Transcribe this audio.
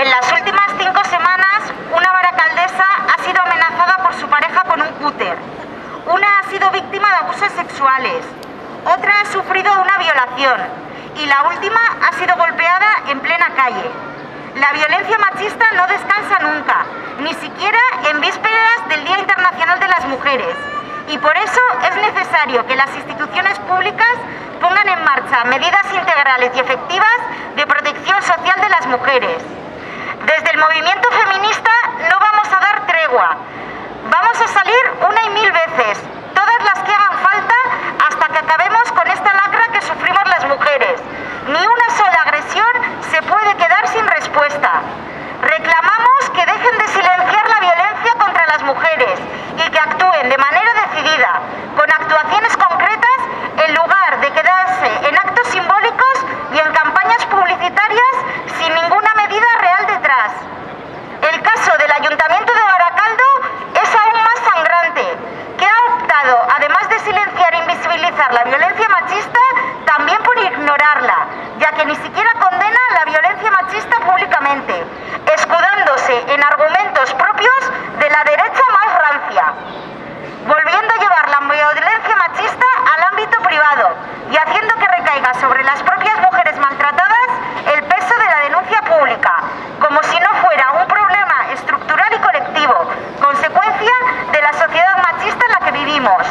En las últimas cinco semanas, una baracaldesa ha sido amenazada por su pareja con un cúter. Una ha sido víctima de abusos sexuales. Otra ha sufrido una violación. Y la última ha sido golpeada en plena calle. La violencia machista no descansa nunca, ni siquiera en vísperas del Día Internacional de las Mujeres. Y por eso es necesario que las instituciones públicas pongan en marcha medidas integrales y efectivas de protección social de las mujeres. Desde el movimiento feminista no vamos a dar tregua. Vamos a salir una y mil veces, todas las que hagan falta, hasta que acabemos con esta lacra que sufrimos las mujeres. Ni una sola agresión se puede quedar sin respuesta. la violencia machista públicamente, escudándose en argumentos propios de la derecha más rancia, volviendo a llevar la violencia machista al ámbito privado y haciendo que recaiga sobre las propias mujeres maltratadas el peso de la denuncia pública, como si no fuera un problema estructural y colectivo, consecuencia de la sociedad machista en la que vivimos.